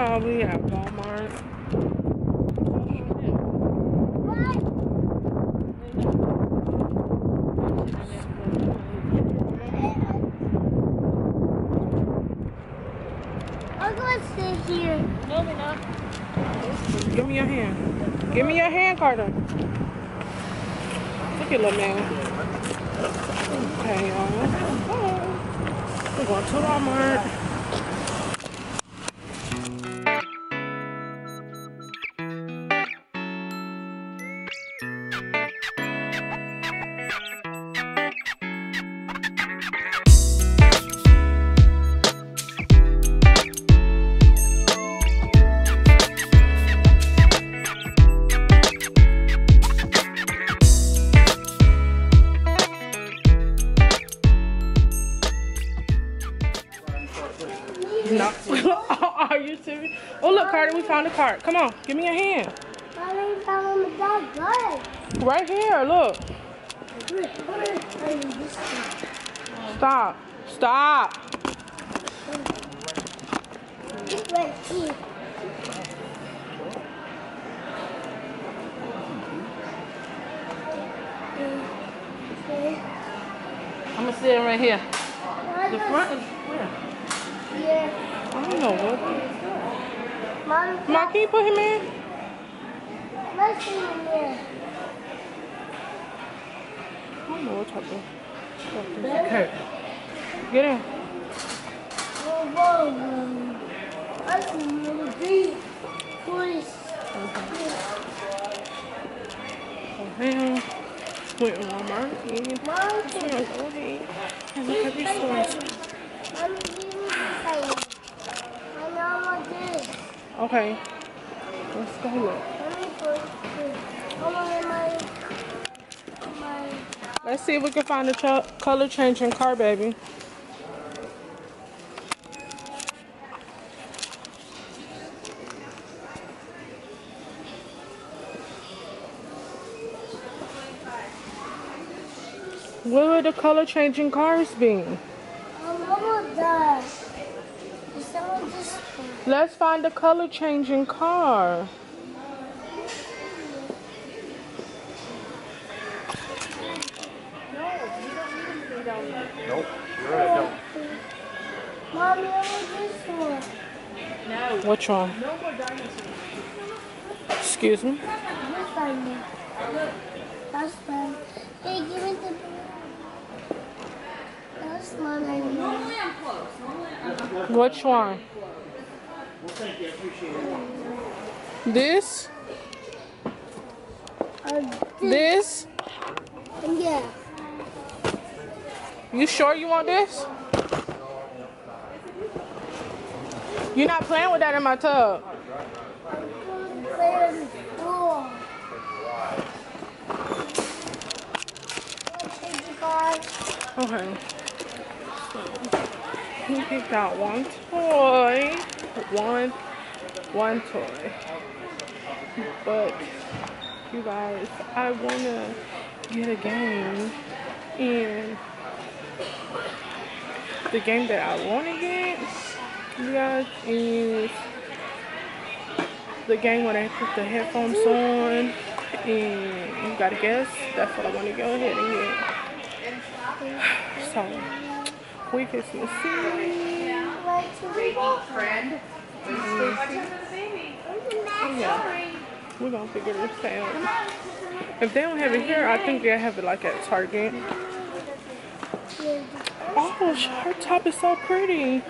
Oh, we at Walmart. I'm gonna sit here. No, we're not. Give me your hand. Give me your hand, Carter. Look at little man. Okay, y'all. We're going to Walmart. No. Are you serious? Oh, look, Carter, we found a cart. Come on, give me your hand. Right here, look. Stop. Stop. I'm gonna sit right here. The front is where? Yeah. I don't know what. Mom, Mom, can you put him in? let's see in there. I don't know what type of stuff this is. Okay. Get in. Whoa, whoa, whoa. That's a little deep. Please. Well, went to Walmart and Mom, I'm can gonna go ahead and look at these stores. Mom, give me the same. I know what this. Okay. Let's go look. Let's see if we can find a color changing car, baby. Where would the color changing cars be? oh, mama does. Is someone just, Let's find the color changing car. No, you don't need to be down there. Nope, you're right, don't. mommy, I want this one. No. Which one? No more dinosaurs. Excuse me. This one. That's fine. Hey, give me the. That's mine. I need. Normally I'm close. Normally I'm Which one? This? Uh, This? this. Yeah. You sure you want this? You're not playing with that in my tub. Play with the floor. Fifty-five. Okay. So, we picked out one toy. One, one toy. But, you guys, I want to get a game. And the game that I want to get, you guys, is the game where they put the headphones on. And you gotta guess. That's what I want to go ahead and get. So, we can see. We're gonna figure this out. If they don't have it here, I think they have it like at Target. Oh, her top is so pretty.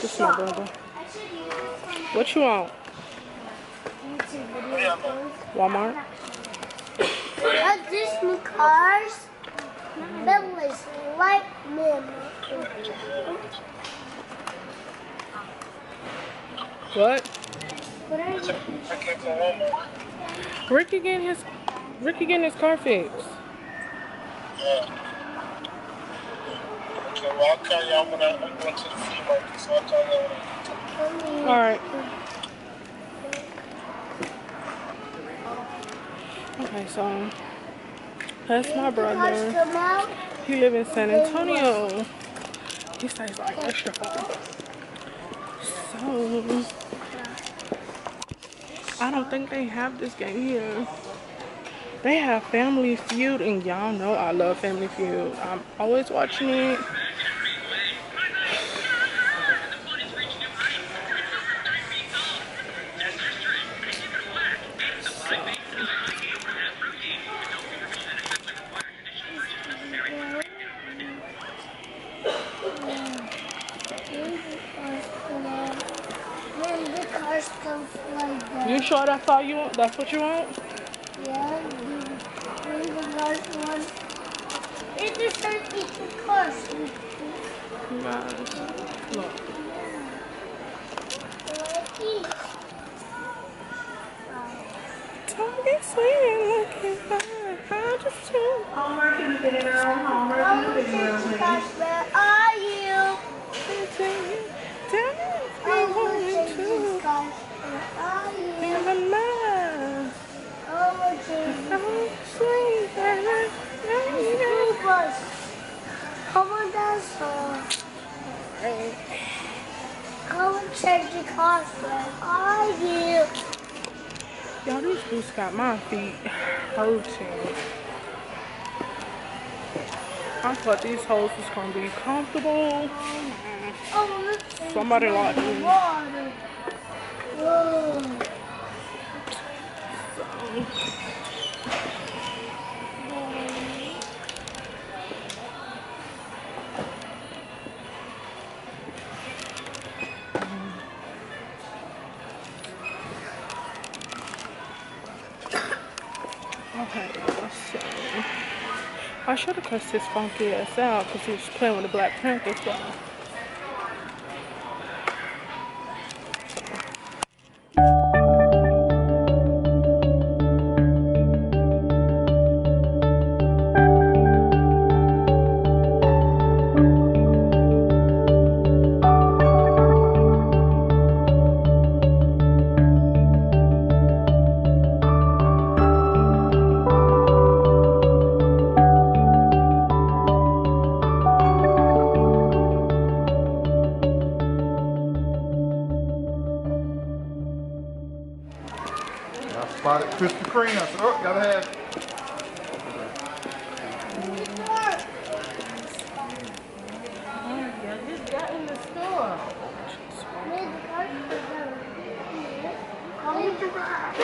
This is my brother. What you want? Walmart? At Disney cars, that was like them. What? What are you? I came from Walmart. Ricky getting his Ricky getting his car fixed. Yeah. Okay, well, I'll call y'all when I, I'm going to the flea market, so I'll call y'all when I get to All Okay, so That's my Did the cars brother. He live in San Antonio. He stays like extra far. So I don't think they have this game here. They have Family Feud, and y'all know I love Family Feud. I'm always watching it. Sure that's all you want? That's what you want? Yeah, when the cars want. It's just start eating cars. You look. Don't be sweet, looking fine. I just do. Homework in the living room, homework in the living room, please. Dinosaur. Change the cars. Where are you? Y'all, these boots got my feet hurting. I thought these hoes was gonna be comfortable. Oh, Somebody like me. water. So I should have cussed his funky ass out because he was playing with the Black Panther stuff. Kreme. I said, oh, gotta have. Yeah, just got in the store. Where the cars come out? Come with the ride.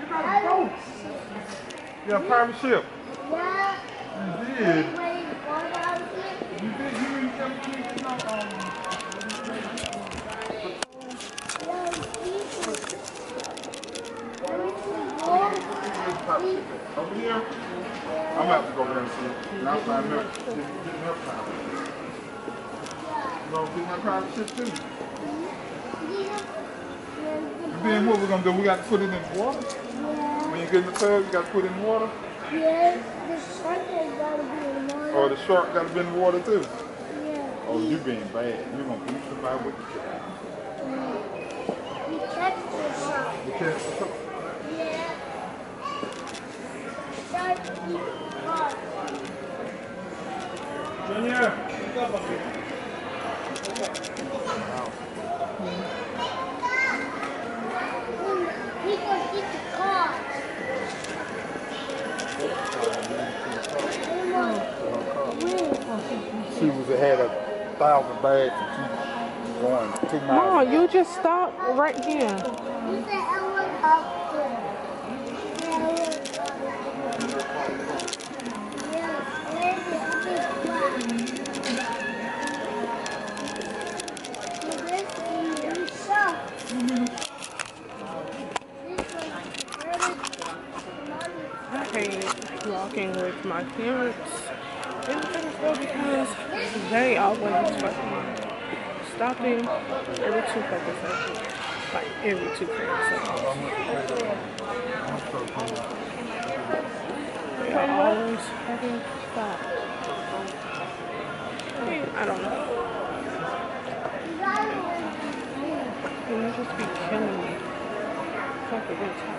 You got a boat. You got a pirate ship. Yeah. You did. Over here. I'm about to go there and see. And I'll find milk. Get, get milk time. You gonna get my pirate ship too? And then what we're gonna do? We got to put it in water. When you get in the tub, you got to put it in water. Yeah, the shark has got to be in the Or the shark got to be in the water too. Yeah. Oh, you being bad. You're gonna beat somebody with the shark. We catch the shark. You can't. Yeah. Shark eats hard. We gonna eat the car. She was had a thousand bags and she's going two miles. Mom, you just stop right here. My parents in the because they always fucking stopping every two fucking seconds. Like every two fucking seconds. They always fucking stop. I mean, I don't know. You just be killing me. Fucking good times.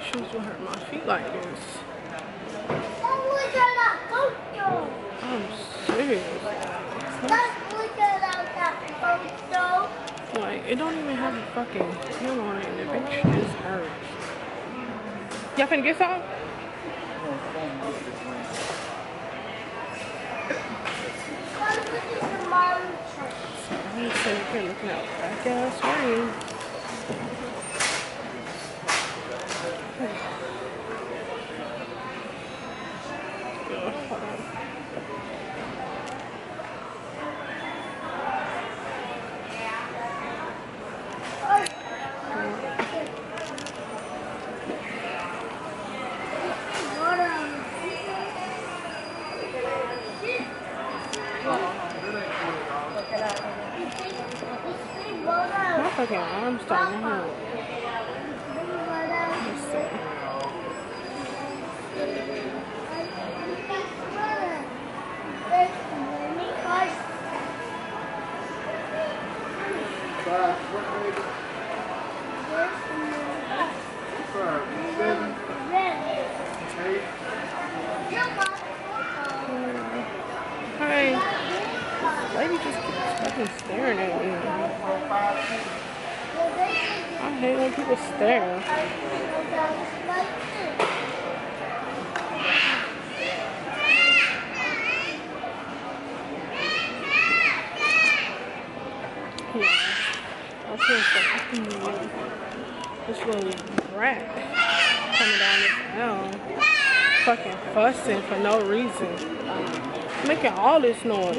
So. These will hurt my feet like this. Let's look at that photo. I'm serious. Let's look at that photo. Like, it don't even have a fucking heel on it, and the bitch just hurts. Y'all finna get some? Let's look at the mountain. I'm just sitting here looking out back ass rain. Yeah, hold on. My fucking arm's starting to hurt. Let's see. Five, what, baby? Five, seven, eight. Hey, lady just keeps fucking staring at me. Hate when people stare. This little rat coming down this L. Fucking fussing for no reason. Making all this noise.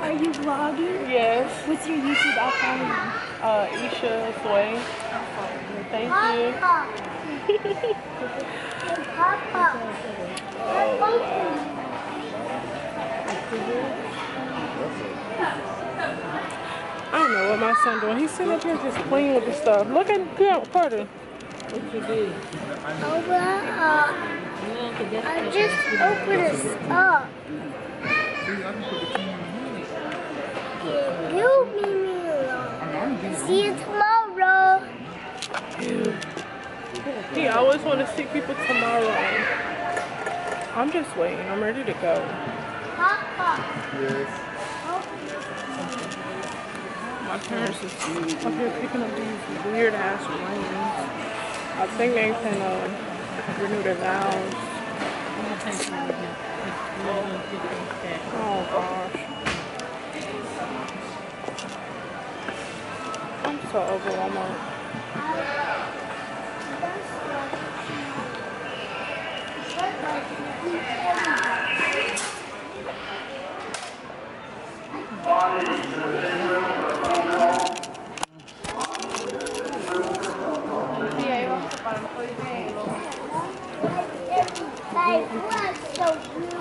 Are you vlogging? Yes. What's your YouTube? I'll. Uh, Esha's Way. Thank you. Papa. Papa. Oh, I don't know what my son doing. He's sitting up here just playing with the stuff. Look at look, Carter. What you do? Open it up. No, 'cause that's I just you do. opened it up. You leave me alone. See you tomorrow. He always want to see people tomorrow. I'm just waiting. I'm ready to go. Papa. Yes. My parents is up here picking up these weird ass rings. I think they can uh, renew their vows. I'm so over Walmart. Like, what? So blue.